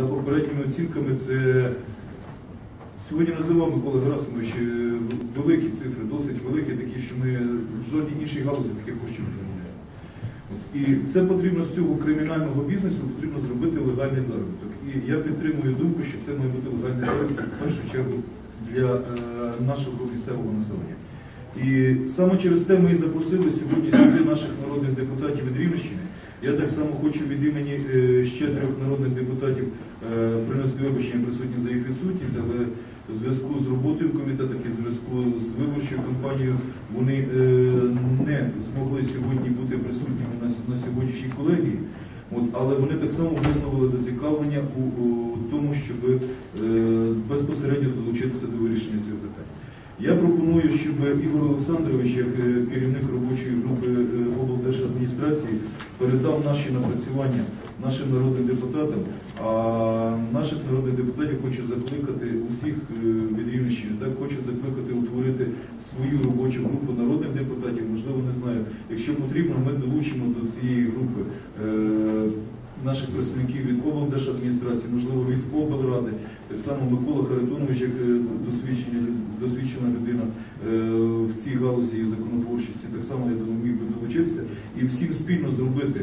За попередніми оцінками, це сьогодні називав Микола Герасимович е, великі цифри, досить великі, такі, що ми в жодній іншій галузі таких коштів не заробляємо. От. І це потрібно з цього кримінального бізнесу потрібно зробити легальний заробіток. І я підтримую думку, що це має бути легальний заробіток в першу чергу для е, нашого місцевого населення. І саме через те ми і запросили сьогодні сюди наших народних депутатів від Рівненщини. Я так само хочу від імені е, ще трьох народних депутатів е, принести вибачення присутніх за їх відсутність, але в зв'язку з роботою в комітетах і в зв'язку з виборчою кампанією вони е, не змогли сьогодні бути присутніми на, сьогоднішній колегії. От, але вони так само висловили зацікавлення у, у тому, щоб е, безпосередньо долучитися до вирішення цього питання. Я пропоную, щоб Ігор Олександрович, як е, керівник робочої групи е, облдержадміністрації, передав наші напрацювання нашим народним депутатам. А наших народних депутатів хочу закликати усіх е, від Рівненщини, так хочу закликати утворити свою робочу групу народних депутатів. Можливо, не знаю. Якщо потрібно, ми долучимо до цієї групи. Наших представників від облдержадміністрації, можливо, від облради, само Микола Харитонович, як е, досвідчена, досвідчена людина е, в цій галузі і законотворчості, так само я думаю, міг би долучитися і всім спільно зробити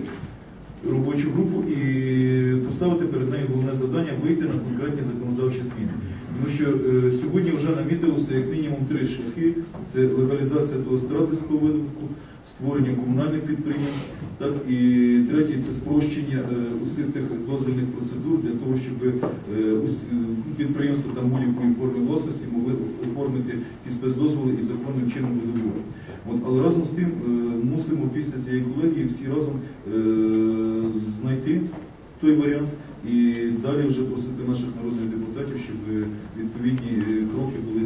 робочу групу і поставити перед нею головне завдання вийти на конкретні законодавчі зміни. Тому що е, сьогодні вже намітилося як мінімум три шляхи: це легалізація того старательського видобутку, створення комунальних підприємств, так і третє це спрощення е, усіх тих дозвільних процедур для того, щоб е, ус- підприємства там будь-якої форми власності могли оформити ті спецдозволи і законним чином видобувати. От, але разом з тим е, мусимо після цієї колегії всі разом е, знайти той варіант. І далі вже просити наших народних депутатів, щоб відповідні е, кроки були